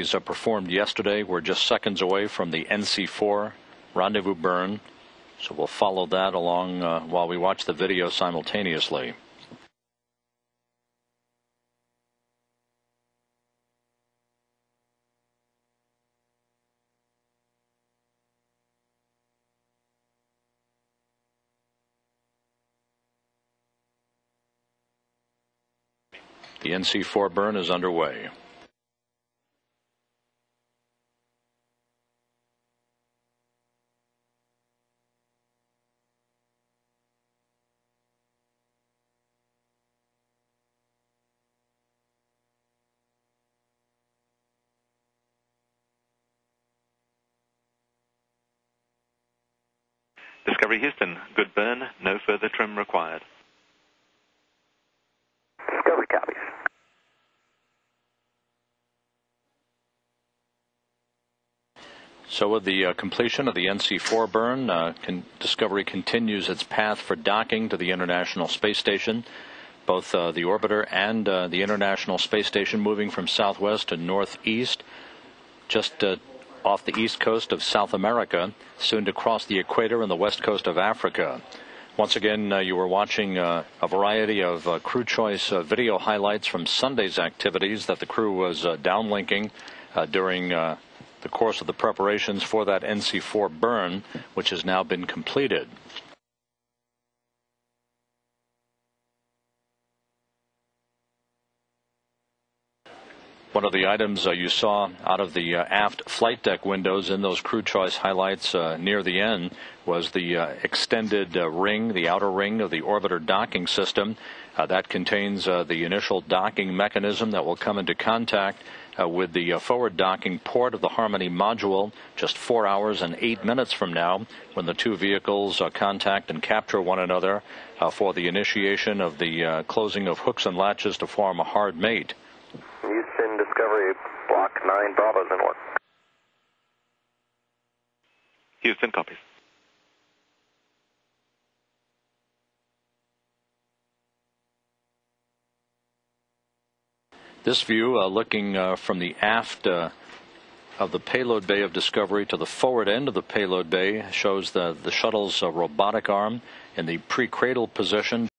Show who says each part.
Speaker 1: These are performed yesterday. We're just seconds away from the NC4 rendezvous burn, so we'll follow that along uh, while we watch the video simultaneously. The NC4 burn is underway.
Speaker 2: Discovery Houston, good burn, no further trim required.
Speaker 3: Discovery copies.
Speaker 1: So, with the uh, completion of the NC4 burn, uh, con- Discovery continues its path for docking to the International Space Station. Both uh, the orbiter and uh, the International Space Station moving from southwest to northeast, just uh, off the east coast of South America, soon to cross the equator and the west coast of Africa. Once again, uh, you were watching uh, a variety of uh, crew choice uh, video highlights from Sunday's activities that the crew was uh, downlinking uh, during the course of the preparations for that NC4 burn, which has now been completed. One of the items uh, you saw out of the uh, aft flight deck windows in those crew choice highlights uh, near the end was the uh, extended uh, ring, the outer ring of the orbiter docking system. Uh, that contains the initial docking mechanism that will come into contact with the forward docking port of the Harmony module just four hours and eight minutes from now when the two vehicles contact and capture one another for the initiation of the closing of hooks and latches to form a hard mate.
Speaker 3: Houston Block 9 Bravo's in work.
Speaker 2: Houston copies.
Speaker 1: This view, uh, looking uh, from the aft uh, of the payload bay of Discovery to the forward end of the payload bay, shows the, the shuttle's uh, robotic arm in the pre cradle position